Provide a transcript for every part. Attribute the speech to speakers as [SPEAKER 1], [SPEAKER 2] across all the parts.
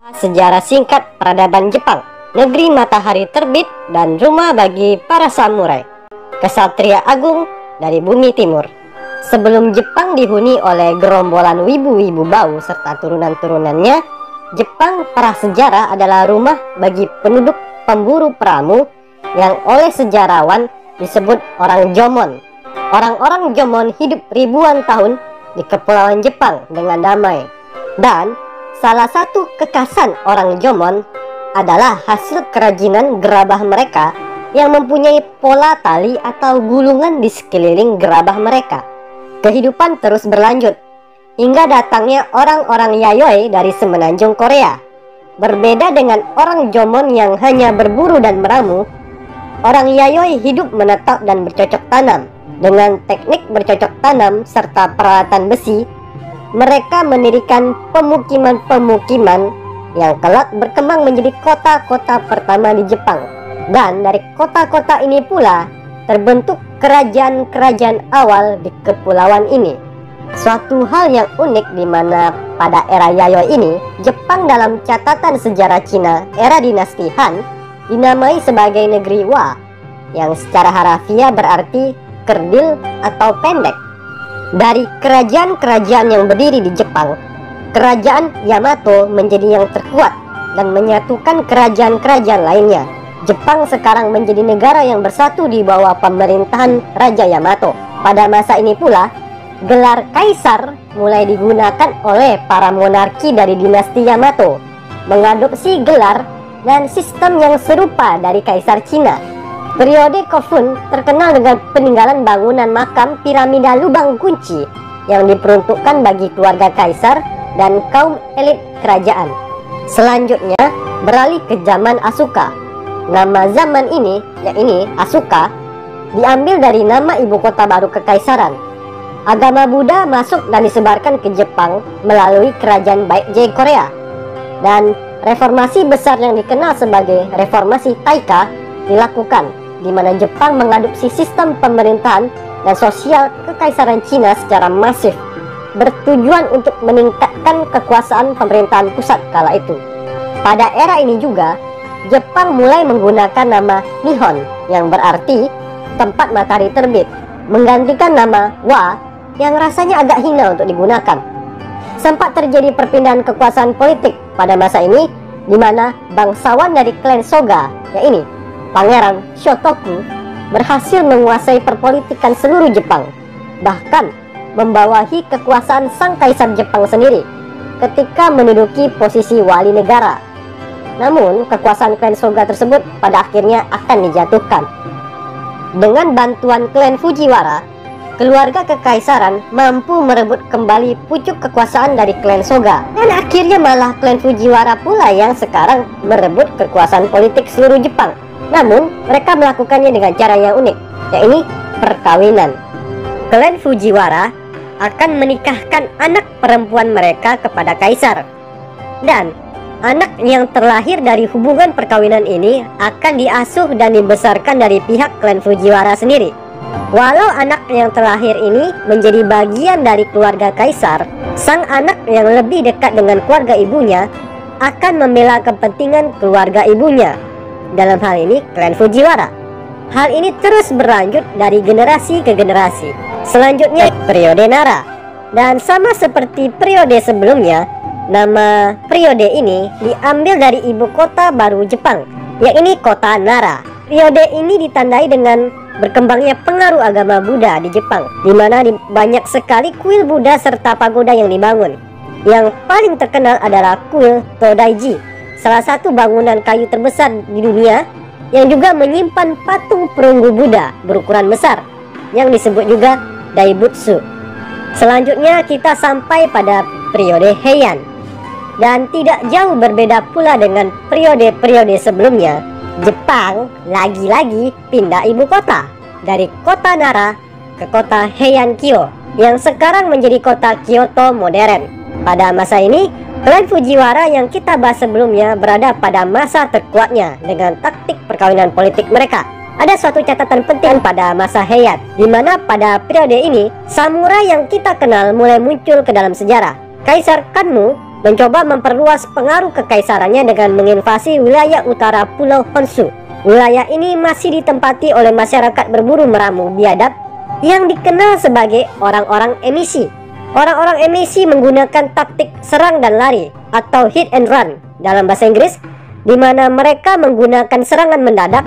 [SPEAKER 1] Sejarah singkat peradaban Jepang Negeri matahari terbit dan rumah bagi para samurai. Kesatria agung dari bumi timur. Sebelum Jepang dihuni oleh gerombolan wibu-wibu bau serta turunan-turunannya Jepang prasejarah adalah rumah bagi penduduk pemburu peramu Yang oleh sejarawan disebut orang Jomon. Orang-orang Jomon hidup ribuan tahun di kepulauan Jepang dengan damai Dan Salah satu kekasan orang Jomon adalah hasil kerajinan gerabah mereka yang mempunyai pola tali atau gulungan di sekeliling gerabah mereka. Kehidupan terus berlanjut hingga datangnya orang-orang Yayoi dari semenanjung Korea. Berbeda dengan orang Jomon yang hanya berburu dan meramu, orang Yayoi hidup menetap dan bercocok tanam dengan teknik bercocok tanam serta peralatan besi mereka mendirikan pemukiman-pemukiman yang kelak berkembang menjadi kota-kota pertama di Jepang. Dan dari kota-kota ini pula terbentuk kerajaan-kerajaan awal di kepulauan ini. Suatu hal yang unik di mana pada era Yayoi ini, Jepang dalam catatan sejarah Cina era dinasti Han dinamai sebagai negeri Wa yang secara harafiah berarti kerdil atau pendek. Dari kerajaan-kerajaan yang berdiri di Jepang, kerajaan Yamato menjadi yang terkuat dan menyatukan kerajaan-kerajaan lainnya. Jepang sekarang menjadi negara yang bersatu di bawah pemerintahan Raja Yamato. Pada masa ini pula, gelar kaisar mulai digunakan oleh para monarki dari dinasti Yamato, mengadopsi gelar dan sistem yang serupa dari kaisar Cina Periode Kofun terkenal dengan peninggalan bangunan makam piramida lubang kunci yang diperuntukkan bagi keluarga kaisar dan kaum elit kerajaan. Selanjutnya beralih ke zaman Asuka. Nama zaman ini, yakni Asuka, diambil dari nama ibu kota baru kekaisaran. Agama Buddha masuk dan disebarkan ke Jepang melalui kerajaan Baekje Korea. Dan reformasi besar yang dikenal sebagai reformasi Taika dilakukan di mana Jepang mengadopsi sistem pemerintahan dan sosial kekaisaran Cina secara masif bertujuan untuk meningkatkan kekuasaan pemerintahan pusat kala itu. Pada era ini juga, Jepang mulai menggunakan nama Nihon yang berarti tempat matahari terbit, menggantikan nama Wa yang rasanya agak hina untuk digunakan. Sempat terjadi perpindahan kekuasaan politik pada masa ini di mana bangsawan dari klan Soga, ya ini Pangeran Shotoku berhasil menguasai perpolitikan seluruh Jepang, bahkan membawahi kekuasaan sang kaisar Jepang sendiri ketika menduduki posisi wali negara. Namun, kekuasaan klan Soga tersebut pada akhirnya akan dijatuhkan. Dengan bantuan klan Fujiwara, keluarga kekaisaran mampu merebut kembali pucuk kekuasaan dari klan Soga. Dan akhirnya malah klan Fujiwara pula yang sekarang merebut kekuasaan politik seluruh Jepang. Namun, mereka melakukannya dengan cara yang unik, yaitu perkawinan. Klan Fujiwara akan menikahkan anak perempuan mereka kepada kaisar. Dan anak yang terlahir dari hubungan perkawinan ini akan diasuh dan dibesarkan dari pihak klan Fujiwara sendiri. Walau anak yang terlahir ini menjadi bagian dari keluarga kaisar, sang anak yang lebih dekat dengan keluarga ibunya akan membela kepentingan keluarga ibunya dalam hal ini klan Fujiwara. Hal ini terus berlanjut dari generasi ke generasi. Selanjutnya periode Nara. Dan sama seperti periode sebelumnya, nama periode ini diambil dari ibu kota baru Jepang, yakni kota Nara. Periode ini ditandai dengan berkembangnya pengaruh agama Buddha di Jepang, di mana banyak sekali kuil Buddha serta pagoda yang dibangun. Yang paling terkenal adalah kuil Todaiji salah satu bangunan kayu terbesar di dunia yang juga menyimpan patung perunggu Buddha berukuran besar yang disebut juga Daibutsu. Selanjutnya kita sampai pada periode Heian dan tidak jauh berbeda pula dengan periode-periode sebelumnya. Jepang lagi-lagi pindah ibu kota dari kota Nara ke kota Heian Kyo yang sekarang menjadi kota Kyoto modern. Pada masa ini, Klan Fujiwara yang kita bahas sebelumnya berada pada masa terkuatnya dengan taktik perkawinan politik mereka. Ada suatu catatan penting pada masa Heian, di mana pada periode ini samurai yang kita kenal mulai muncul ke dalam sejarah. Kaisar Kanmu mencoba memperluas pengaruh kekaisarannya dengan menginvasi wilayah utara Pulau Honshu. Wilayah ini masih ditempati oleh masyarakat berburu meramu biadab yang dikenal sebagai orang-orang emisi. Orang-orang emisi menggunakan taktik serang dan lari atau hit and run dalam bahasa Inggris, di mana mereka menggunakan serangan mendadak,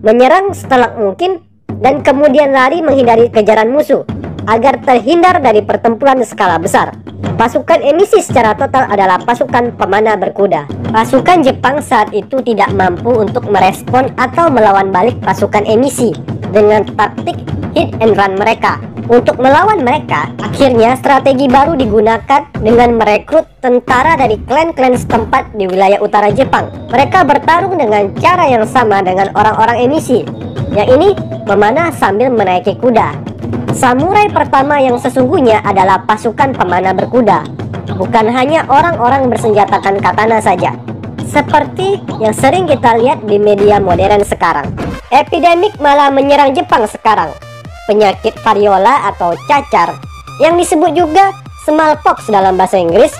[SPEAKER 1] menyerang setelah mungkin, dan kemudian lari menghindari kejaran musuh agar terhindar dari pertempuran skala besar. Pasukan emisi secara total adalah pasukan pemanah berkuda. Pasukan Jepang saat itu tidak mampu untuk merespon atau melawan balik pasukan emisi dengan taktik hit and run mereka. Untuk melawan mereka, akhirnya strategi baru digunakan dengan merekrut tentara dari klan-klan setempat di wilayah utara Jepang. Mereka bertarung dengan cara yang sama dengan orang-orang emisi. Yang ini memanah sambil menaiki kuda. Samurai pertama yang sesungguhnya adalah pasukan pemanah berkuda, bukan hanya orang-orang bersenjatakan katana saja. Seperti yang sering kita lihat di media modern sekarang. Epidemik malah menyerang Jepang sekarang penyakit variola atau cacar yang disebut juga smallpox dalam bahasa Inggris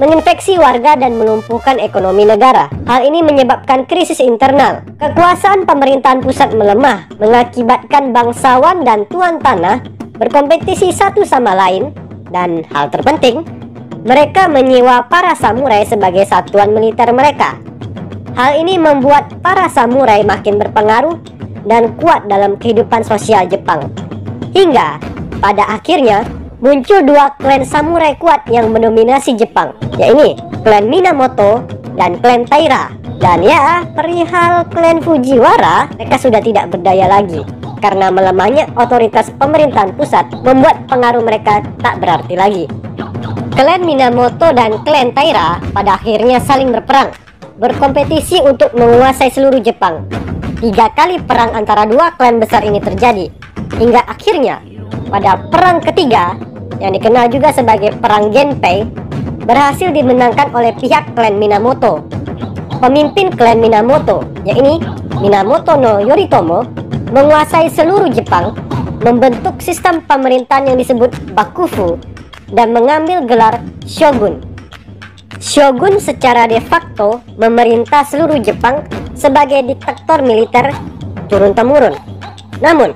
[SPEAKER 1] menginfeksi warga dan melumpuhkan ekonomi negara. Hal ini menyebabkan krisis internal. Kekuasaan pemerintahan pusat melemah, mengakibatkan bangsawan dan tuan tanah berkompetisi satu sama lain, dan hal terpenting, mereka menyewa para samurai sebagai satuan militer mereka. Hal ini membuat para samurai makin berpengaruh dan kuat dalam kehidupan sosial Jepang. Hingga pada akhirnya muncul dua klan samurai kuat yang mendominasi Jepang, yaitu klan Minamoto dan klan Taira. Dan ya, perihal klan Fujiwara, mereka sudah tidak berdaya lagi karena melemahnya otoritas pemerintahan pusat membuat pengaruh mereka tak berarti lagi. Klan Minamoto dan klan Taira pada akhirnya saling berperang, berkompetisi untuk menguasai seluruh Jepang Tiga kali perang antara dua klan besar ini terjadi, hingga akhirnya pada perang ketiga yang dikenal juga sebagai Perang Genpei berhasil dimenangkan oleh pihak klan Minamoto. Pemimpin klan Minamoto, yakni Minamoto no Yoritomo, menguasai seluruh Jepang, membentuk sistem pemerintahan yang disebut Bakufu, dan mengambil gelar Shogun. Shogun secara de facto memerintah seluruh Jepang sebagai diktator militer turun-temurun. Namun,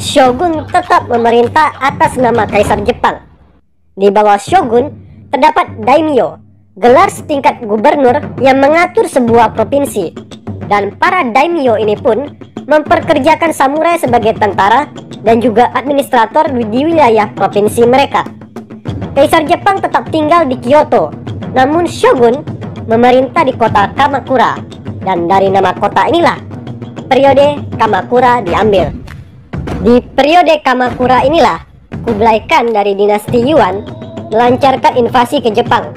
[SPEAKER 1] Shogun tetap memerintah atas nama Kaisar Jepang. Di bawah Shogun terdapat daimyo, gelar setingkat gubernur yang mengatur sebuah provinsi. Dan para daimyo ini pun memperkerjakan samurai sebagai tentara dan juga administrator di wilayah provinsi mereka. Kaisar Jepang tetap tinggal di Kyoto, namun Shogun memerintah di kota Kamakura dan dari nama kota inilah periode Kamakura diambil. Di periode Kamakura inilah Kublai Khan dari dinasti Yuan melancarkan invasi ke Jepang.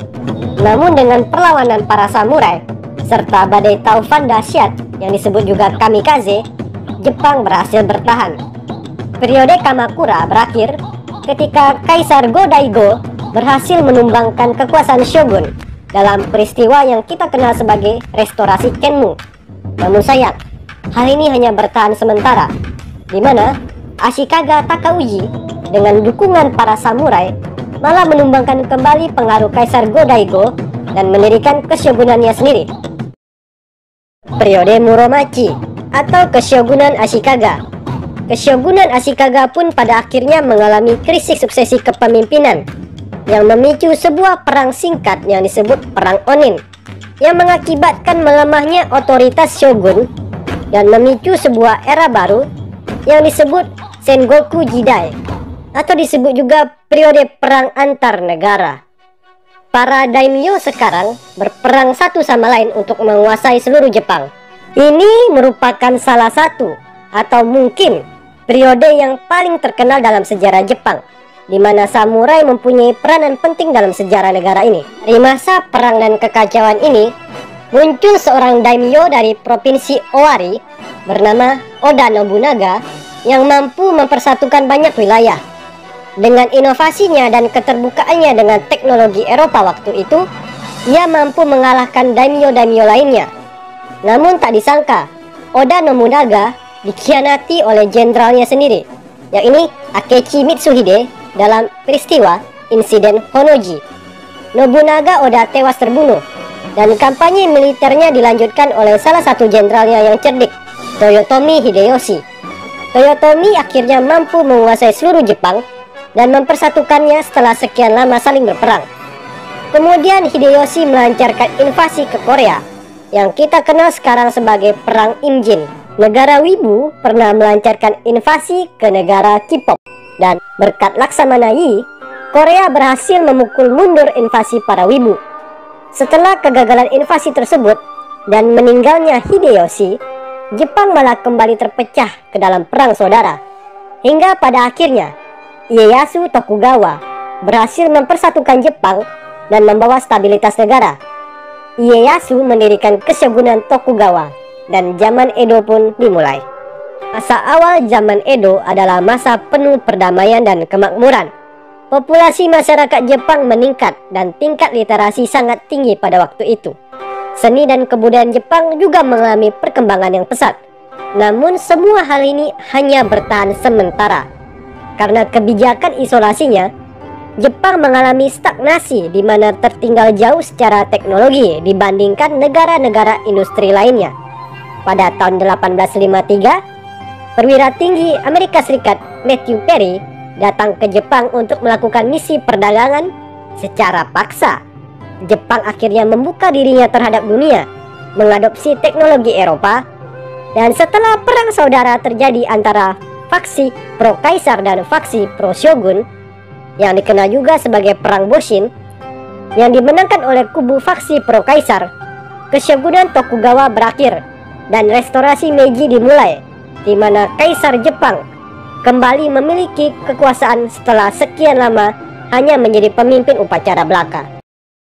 [SPEAKER 1] Namun dengan perlawanan para samurai serta badai taufan dahsyat yang disebut juga kamikaze, Jepang berhasil bertahan. Periode Kamakura berakhir ketika Kaisar Go-Daigo berhasil menumbangkan kekuasaan shogun dalam peristiwa yang kita kenal sebagai restorasi Kenmu. Namun sayang, hal ini hanya bertahan sementara, di mana Ashikaga Takauji dengan dukungan para samurai malah menumbangkan kembali pengaruh Kaisar Go-Daigo dan mendirikan keshogunannya sendiri. Periode Muromachi atau Keshogunan Ashikaga Keshogunan Ashikaga pun pada akhirnya mengalami krisis suksesi kepemimpinan yang memicu sebuah perang singkat yang disebut Perang Onin yang mengakibatkan melemahnya otoritas shogun dan memicu sebuah era baru yang disebut Sengoku Jidai atau disebut juga periode perang antar negara. Para daimyo sekarang berperang satu sama lain untuk menguasai seluruh Jepang. Ini merupakan salah satu atau mungkin periode yang paling terkenal dalam sejarah Jepang di mana samurai mempunyai peranan penting dalam sejarah negara ini. Di masa perang dan kekacauan ini, muncul seorang daimyo dari provinsi Owari bernama Oda Nobunaga yang mampu mempersatukan banyak wilayah. Dengan inovasinya dan keterbukaannya dengan teknologi Eropa waktu itu, ia mampu mengalahkan daimyo-daimyo lainnya. Namun tak disangka, Oda Nobunaga dikhianati oleh jenderalnya sendiri, yakni Akechi Mitsuhide dalam peristiwa insiden Honoji. Nobunaga Oda tewas terbunuh dan kampanye militernya dilanjutkan oleh salah satu jenderalnya yang cerdik, Toyotomi Hideyoshi. Toyotomi akhirnya mampu menguasai seluruh Jepang dan mempersatukannya setelah sekian lama saling berperang. Kemudian Hideyoshi melancarkan invasi ke Korea yang kita kenal sekarang sebagai Perang Imjin. Negara Wibu pernah melancarkan invasi ke negara K-pop dan berkat Laksamana Yi, Korea berhasil memukul mundur invasi para Wibu. Setelah kegagalan invasi tersebut dan meninggalnya Hideyoshi, Jepang malah kembali terpecah ke dalam perang saudara. Hingga pada akhirnya, Ieyasu Tokugawa berhasil mempersatukan Jepang dan membawa stabilitas negara. Ieyasu mendirikan keshogunan Tokugawa dan zaman Edo pun dimulai. Masa awal zaman Edo adalah masa penuh perdamaian dan kemakmuran. Populasi masyarakat Jepang meningkat dan tingkat literasi sangat tinggi pada waktu itu. Seni dan kebudayaan Jepang juga mengalami perkembangan yang pesat. Namun semua hal ini hanya bertahan sementara. Karena kebijakan isolasinya, Jepang mengalami stagnasi di mana tertinggal jauh secara teknologi dibandingkan negara-negara industri lainnya. Pada tahun 1853, perwira tinggi Amerika Serikat Matthew Perry datang ke Jepang untuk melakukan misi perdagangan secara paksa. Jepang akhirnya membuka dirinya terhadap dunia, mengadopsi teknologi Eropa, dan setelah perang saudara terjadi antara faksi pro kaisar dan faksi pro shogun yang dikenal juga sebagai perang Boshin yang dimenangkan oleh kubu faksi pro kaisar, keshogunan Tokugawa berakhir dan restorasi Meiji dimulai, di mana Kaisar Jepang kembali memiliki kekuasaan setelah sekian lama hanya menjadi pemimpin upacara belaka.